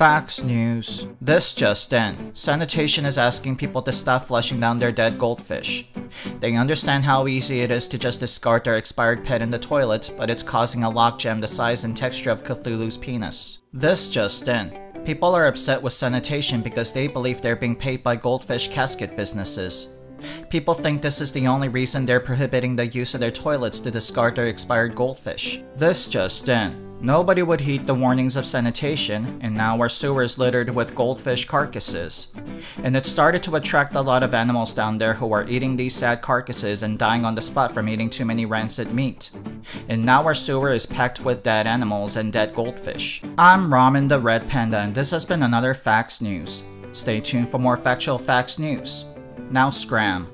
Phax News. This just in. Sanitation is asking people to stop flushing down their dead goldfish. They understand how easy it is to just discard their expired pet in the toilet, but it's causing a logjam the size and texture of Cthulhu's penis. This just in. People are upset with sanitation because they believe they're being paid by goldfish casket businesses. People think this is the only reason they're prohibiting the use of their toilets to discard their expired goldfish. This just in. Nobody would heed the warnings of sanitation, and now our sewer is littered with goldfish carcasses. And it started to attract a lot of animals down there who are eating these sad carcasses and dying on the spot from eating too many rancid meat. And now our sewer is packed with dead animals and dead goldfish. I'm Ramen the Red Panda, and this has been another Phax News. Stay tuned for more factual Phax News. Now scram.